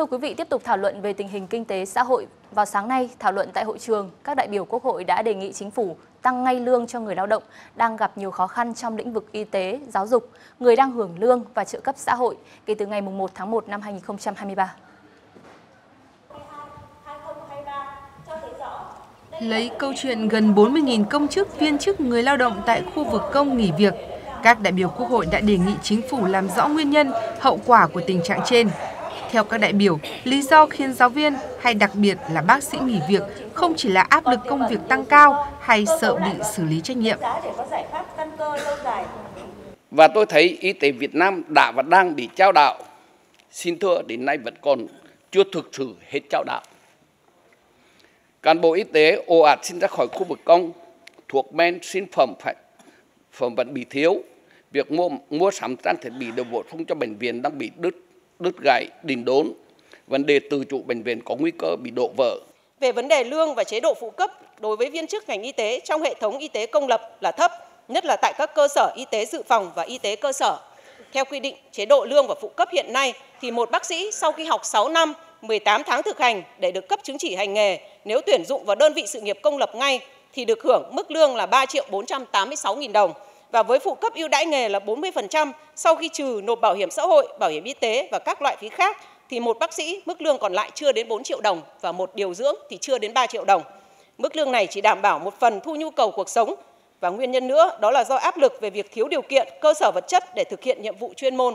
Thưa quý vị, tiếp tục thảo luận về tình hình kinh tế xã hội. Vào sáng nay, thảo luận tại hội trường, các đại biểu Quốc hội đã đề nghị chính phủ tăng ngay lương cho người lao động đang gặp nhiều khó khăn trong lĩnh vực y tế, giáo dục, người đang hưởng lương và trợ cấp xã hội kể từ ngày 1 tháng 1 năm 2023. Lấy câu chuyện gần 40.000 công chức, viên chức, người lao động tại khu vực công nghỉ việc, các đại biểu Quốc hội đã đề nghị chính phủ làm rõ nguyên nhân, hậu quả của tình trạng trên. Theo các đại biểu, lý do khiến giáo viên hay đặc biệt là bác sĩ nghỉ việc không chỉ là áp lực công việc tăng cao hay sợ bị xử lý trách nhiệm. Và tôi thấy y tế Việt Nam đã và đang bị trao đảo. Xin thưa đến nay vẫn còn chưa thực sự hết trao đảo. Cán bộ y tế ồ ạt xin ra khỏi khu vực công, thuộc men sinh phẩm phải phẩm vẫn bị thiếu. Việc mua mua sắm trang thiết bị đồ bổ sung cho bệnh viện đang bị đứt đứt gãy, đình đốn. Vấn đề tự chủ bệnh viện có nguy cơ bị đổ vỡ. Về vấn đề lương và chế độ phụ cấp đối với viên chức ngành y tế trong hệ thống y tế công lập là thấp, nhất là tại các cơ sở y tế dự phòng và y tế cơ sở. Theo quy định, chế độ lương và phụ cấp hiện nay thì một bác sĩ sau khi học 6 năm, 18 tháng thực hành để được cấp chứng chỉ hành nghề, nếu tuyển dụng vào đơn vị sự nghiệp công lập ngay thì được hưởng mức lương là 3 triệu 486 nghìn đồng và với phụ cấp ưu đãi nghề là 40% sau khi trừ nộp bảo hiểm xã hội, bảo hiểm y tế và các loại phí khác thì một bác sĩ mức lương còn lại chưa đến 4 triệu đồng và một điều dưỡng thì chưa đến 3 triệu đồng. Mức lương này chỉ đảm bảo một phần thu nhu cầu cuộc sống và nguyên nhân nữa đó là do áp lực về việc thiếu điều kiện, cơ sở vật chất để thực hiện nhiệm vụ chuyên môn.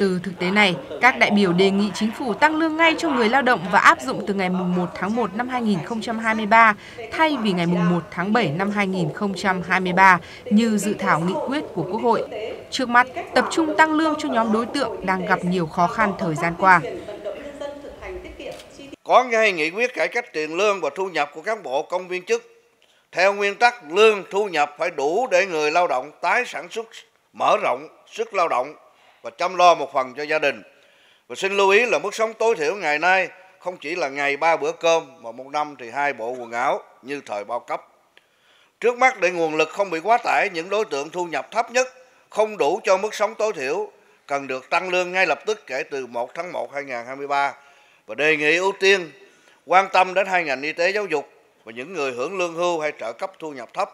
Từ thực tế này, các đại biểu đề nghị chính phủ tăng lương ngay cho người lao động và áp dụng từ ngày 1 tháng 1 năm 2023 thay vì ngày 1 tháng 7 năm 2023 như dự thảo nghị quyết của Quốc hội. Trước mắt, tập trung tăng lương cho nhóm đối tượng đang gặp nhiều khó khăn thời gian qua. Có ngay nghị quyết cải cách tiền lương và thu nhập của cán bộ công viên chức theo nguyên tắc lương thu nhập phải đủ để người lao động tái sản xuất mở rộng sức lao động và chăm lo một phần cho gia đình. Và xin lưu ý là mức sống tối thiểu ngày nay không chỉ là ngày ba bữa cơm mà một năm thì hai bộ quần áo như thời bao cấp. Trước mắt để nguồn lực không bị quá tải, những đối tượng thu nhập thấp nhất không đủ cho mức sống tối thiểu cần được tăng lương ngay lập tức kể từ 1 tháng 1 2023 và đề nghị ưu tiên quan tâm đến hai ngành y tế giáo dục và những người hưởng lương hưu hay trợ cấp thu nhập thấp.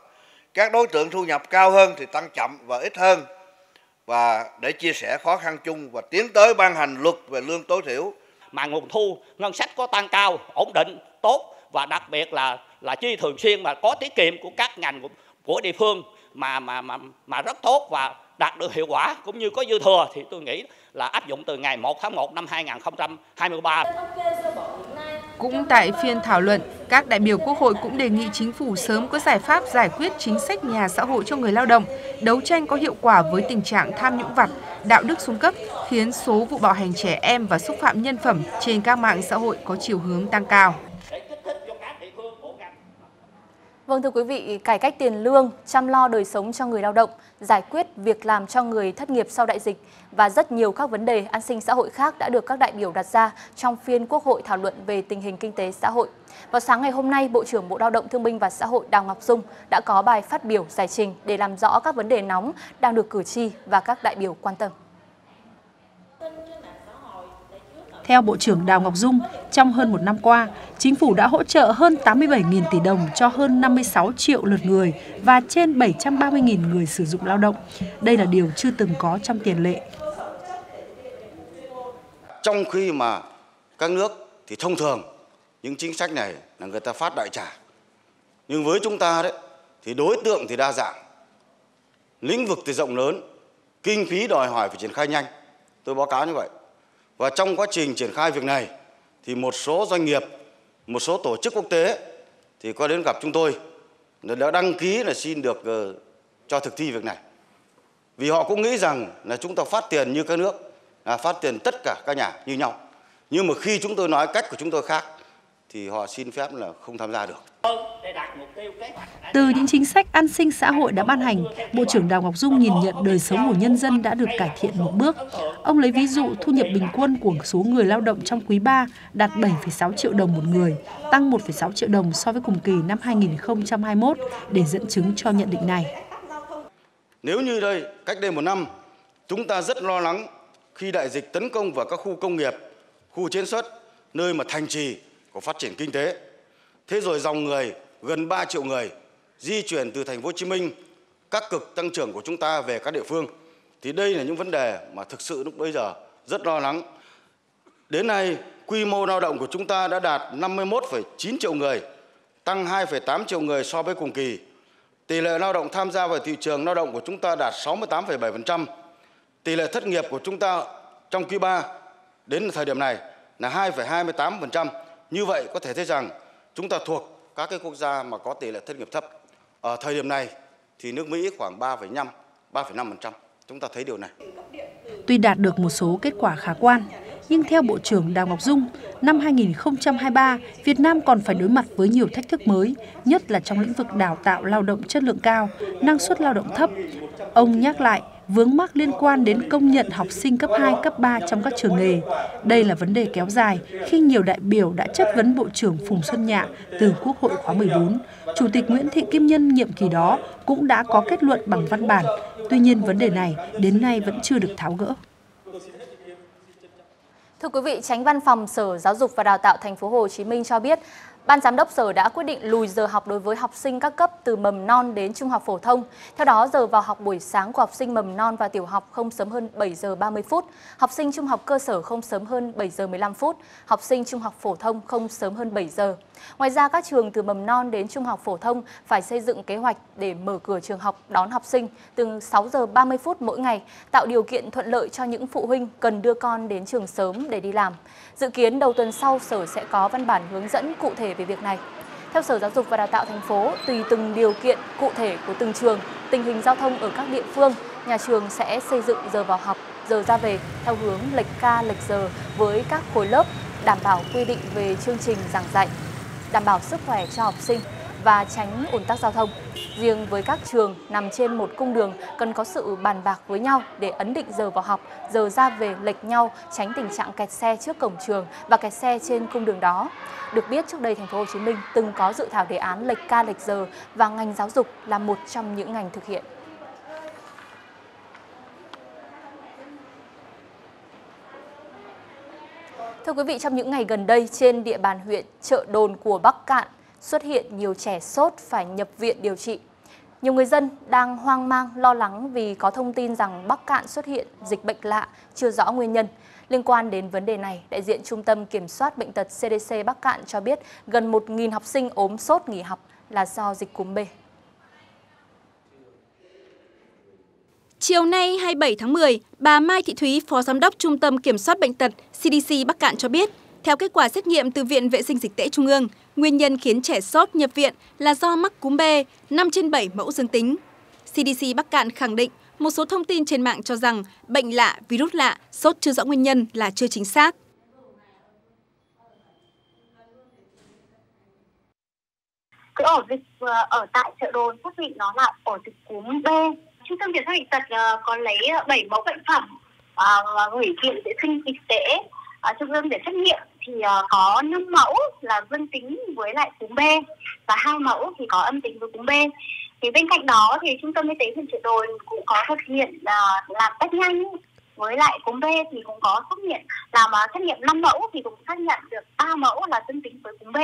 Các đối tượng thu nhập cao hơn thì tăng chậm và ít hơn và để chia sẻ khó khăn chung và tiến tới ban hành luật về lương tối thiểu. Mà nguồn thu ngân sách có tăng cao, ổn định, tốt và đặc biệt là là chi thường xuyên mà có tiết kiệm của các ngành của, của địa phương mà mà mà mà rất tốt và đạt được hiệu quả cũng như có dư thừa thì tôi nghĩ là áp dụng từ ngày 1 tháng 1 năm 2023. Cũng tại phiên thảo luận, các đại biểu Quốc hội cũng đề nghị chính phủ sớm có giải pháp giải quyết chính sách nhà xã hội cho người lao động, đấu tranh có hiệu quả với tình trạng tham nhũng vặt, đạo đức xuống cấp, khiến số vụ bạo hành trẻ em và xúc phạm nhân phẩm trên các mạng xã hội có chiều hướng tăng cao. Vâng thưa quý vị, cải cách tiền lương, chăm lo đời sống cho người lao động, giải quyết việc làm cho người thất nghiệp sau đại dịch và rất nhiều các vấn đề an sinh xã hội khác đã được các đại biểu đặt ra trong phiên Quốc hội thảo luận về tình hình kinh tế xã hội. Vào sáng ngày hôm nay, Bộ trưởng Bộ Lao động Thương binh và Xã hội Đào Ngọc Dung đã có bài phát biểu giải trình để làm rõ các vấn đề nóng đang được cử tri và các đại biểu quan tâm. Theo Bộ trưởng Đào Ngọc Dung, trong hơn một năm qua, chính phủ đã hỗ trợ hơn 87.000 tỷ đồng cho hơn 56 triệu lượt người và trên 730.000 người sử dụng lao động. Đây là điều chưa từng có trong tiền lệ. Trong khi mà các nước thì thông thường những chính sách này là người ta phát đại trả. Nhưng với chúng ta đấy thì đối tượng thì đa dạng, lĩnh vực thì rộng lớn, kinh phí đòi hỏi phải triển khai nhanh. Tôi báo cáo như vậy. Và trong quá trình triển khai việc này thì một số doanh nghiệp, một số tổ chức quốc tế thì có đến gặp chúng tôi đã đăng ký là xin được ờ, cho thực thi việc này. Vì họ cũng nghĩ rằng là chúng ta phát tiền như các nước, là phát tiền tất cả các nhà như nhau. Nhưng mà khi chúng tôi nói cách của chúng tôi khác thì họ xin phép là không tham gia được. Vâng. Từ những chính sách an sinh xã hội đã ban hành, Bộ trưởng Đào Ngọc Dung nhìn nhận đời sống của nhân dân đã được cải thiện một bước. Ông lấy ví dụ thu nhập bình quân của số người lao động trong quý 3 đạt 7,6 triệu đồng một người, tăng 1,6 triệu đồng so với cùng kỳ năm 2021 để dẫn chứng cho nhận định này. Nếu như đây, cách đây một năm, chúng ta rất lo lắng khi đại dịch tấn công vào các khu công nghiệp khu chế xuất, nơi mà thành trì của phát triển kinh tế. Thế rồi dòng người gần 3 triệu người di chuyển từ thành phố Hồ Chí Minh, các cực tăng trưởng của chúng ta về các địa phương. Thì đây là những vấn đề mà thực sự lúc bây giờ rất lo lắng. Đến nay, quy mô lao động của chúng ta đã đạt 51,9 triệu người, tăng 2,8 triệu người so với cùng kỳ. Tỷ lệ lao động tham gia vào thị trường lao động của chúng ta đạt 68,7%. Tỷ lệ thất nghiệp của chúng ta trong quý 3 đến thời điểm này là 2,28%. Như vậy có thể thấy rằng chúng ta thuộc các cái quốc gia mà có tỷ lệ thất nghiệp thấp. Ở thời điểm này thì nước Mỹ khoảng 3,5, 3,5%. Chúng ta thấy điều này. Tuy đạt được một số kết quả khả quan, nhưng theo Bộ trưởng Đào Ngọc Dung, năm 2023, Việt Nam còn phải đối mặt với nhiều thách thức mới, nhất là trong lĩnh vực đào tạo lao động chất lượng cao, năng suất lao động thấp. Ông nhắc lại vướng mắc liên quan đến công nhận học sinh cấp 2, cấp 3 trong các trường nghề. Đây là vấn đề kéo dài khi nhiều đại biểu đã chất vấn Bộ trưởng Phùng Xuân Nhạ từ Quốc hội khóa 14. Chủ tịch Nguyễn Thị Kim Nhân nhiệm kỳ đó cũng đã có kết luận bằng văn bản. Tuy nhiên vấn đề này đến nay vẫn chưa được tháo gỡ. Thưa quý vị, Tránh Văn phòng Sở Giáo dục và Đào tạo Thành phố Hồ Chí Minh cho biết, Ban giám đốc sở đã quyết định lùi giờ học đối với học sinh các cấp từ mầm non đến trung học phổ thông. Theo đó, giờ vào học buổi sáng của học sinh mầm non và tiểu học không sớm hơn 7 giờ 30 phút, học sinh trung học cơ sở không sớm hơn 7 giờ 15 phút, học sinh trung học phổ thông không sớm hơn 7 giờ. Ngoài ra, các trường từ mầm non đến trung học phổ thông phải xây dựng kế hoạch để mở cửa trường học đón học sinh từ 6 giờ 30 phút mỗi ngày, tạo điều kiện thuận lợi cho những phụ huynh cần đưa con đến trường sớm để đi làm. Dự kiến đầu tuần sau, Sở sẽ có văn bản hướng dẫn cụ thể về việc này. Theo Sở Giáo dục và Đào tạo thành phố, tùy từng điều kiện cụ thể của từng trường, tình hình giao thông ở các địa phương, nhà trường sẽ xây dựng giờ vào học, giờ ra về theo hướng lệch ca lệch giờ với các khối lớp, đảm bảo quy định về chương trình giảng dạy, đảm bảo sức khỏe cho học sinh và tránh ủn tắc giao thông. Riêng với các trường nằm trên một cung đường cần có sự bàn bạc với nhau để ấn định giờ vào học, giờ ra về lệch nhau, tránh tình trạng kẹt xe trước cổng trường và kẹt xe trên cung đường đó. Được biết trước đây thành phố Hồ Chí Minh từng có dự thảo đề án lệch ca lệch giờ và ngành giáo dục là một trong những ngành thực hiện. Thưa quý vị, trong những ngày gần đây trên địa bàn huyện Chợ Đồn của Bắc Cạn xuất hiện nhiều trẻ sốt phải nhập viện điều trị. Nhiều người dân đang hoang mang, lo lắng vì có thông tin rằng Bắc Cạn xuất hiện dịch bệnh lạ, chưa rõ nguyên nhân. Liên quan đến vấn đề này, đại diện Trung tâm Kiểm soát Bệnh tật CDC Bắc Cạn cho biết gần 1.000 học sinh ốm sốt nghỉ học là do dịch cúm B. Chiều nay 27 tháng 10, bà Mai Thị Thúy, Phó Giám đốc Trung tâm Kiểm soát Bệnh tật CDC Bắc Cạn cho biết, theo kết quả xét nghiệm từ Viện Vệ sinh Dịch tễ Trung ương, nguyên nhân khiến trẻ sốt nhập viện là do mắc cúm B, 5 trên 7 mẫu dương tính. CDC Bắc Cạn khẳng định một số thông tin trên mạng cho rằng bệnh lạ, virus lạ, sốt chưa rõ nguyên nhân là chưa chính xác. Cái ổ dịch ờ, ở tại chợ đồn xác định nó là ổ dịch cúm B. Trung tâm kiểm soát bệnh tật uh, có lấy ờ, 7 mẫu bệnh phẩm uh, gửi viện vệ sinh dịch tễ uh, trung ương để xét nghiệm thì uh, có 5 mẫu là dương tính với lại cúm B và hai mẫu thì có âm tính với cúm B. Thì bên cạnh đó thì trung tâm y tế huyện Trợ Đồn cũng có thực hiện uh, làm test nhanh với lại cúm B thì cũng có xét nghiệm làm uh, xét nghiệm 5 mẫu thì cũng xác nhận được ba mẫu là dương tính với cúm B.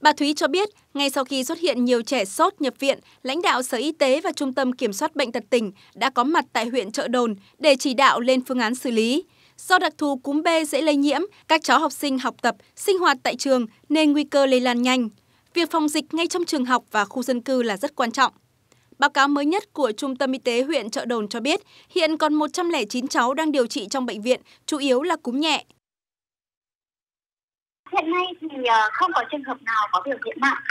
Bà Thúy cho biết, ngay sau khi xuất hiện nhiều trẻ sốt nhập viện, lãnh đạo Sở Y tế và Trung tâm Kiểm soát Bệnh tật tỉnh đã có mặt tại huyện Trợ Đồn để chỉ đạo lên phương án xử lý. Do đặc thù cúm B dễ lây nhiễm, các cháu học sinh học tập, sinh hoạt tại trường nên nguy cơ lây lan nhanh. Việc phòng dịch ngay trong trường học và khu dân cư là rất quan trọng. Báo cáo mới nhất của Trung tâm Y tế huyện Trợ Đồn cho biết, hiện còn 109 cháu đang điều trị trong bệnh viện, chủ yếu là cúm nhẹ. Hiện nay Ờ, không có trường hợp nào có biểu hiện nặng.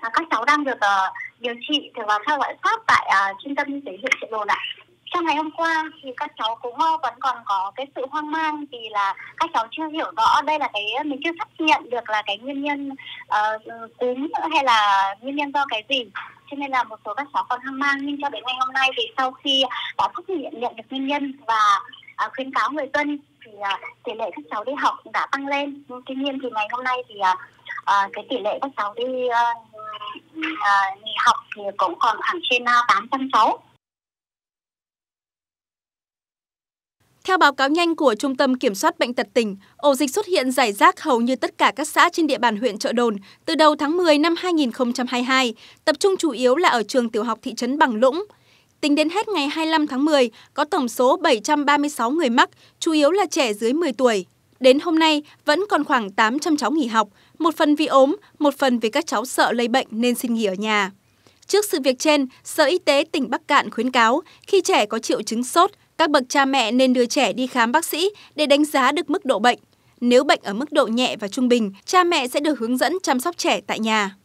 À, các cháu đang được uh, điều trị và theo dõi sát tại uh, trung tâm y tế huyện Trợ Đồn ạ. Trong ngày hôm qua thì các cháu cũng ờ, vẫn còn có cái sự hoang mang vì là các cháu chưa hiểu rõ đây là cái mình chưa xác nhận được là cái nguyên nhân uh, cúm hay là nguyên nhân do cái gì cho nên là một số các cháu còn hoang mang nhưng cho đến ngày hôm nay thì sau khi đã xác nhận nhận được nguyên nhân và uh, khuyến cáo người dân À, tỷ lệ các cháu đi học đã tăng lên. Tuy nhiên thì ngày hôm nay thì à, à, cái tỷ lệ các cháu đi nghỉ học thì cũng còn khoảng trên tám 800 cháu. Theo báo cáo nhanh của Trung tâm Kiểm soát Bệnh tật tỉnh, ổ dịch xuất hiện rải rác hầu như tất cả các xã trên địa bàn huyện Trợ Đồn từ đầu tháng 10 năm 2022, tập trung chủ yếu là ở trường tiểu học thị trấn Bằng Lũng. Tính đến hết ngày 25 tháng 10, có tổng số 736 người mắc, chủ yếu là trẻ dưới 10 tuổi. Đến hôm nay, vẫn còn khoảng 800 cháu nghỉ học, một phần vì ốm, một phần vì các cháu sợ lây bệnh nên xin nghỉ ở nhà. Trước sự việc trên, Sở Y tế tỉnh Bắc Cạn khuyến cáo khi trẻ có triệu chứng sốt, các bậc cha mẹ nên đưa trẻ đi khám bác sĩ để đánh giá được mức độ bệnh. Nếu bệnh ở mức độ nhẹ và trung bình, cha mẹ sẽ được hướng dẫn chăm sóc trẻ tại nhà.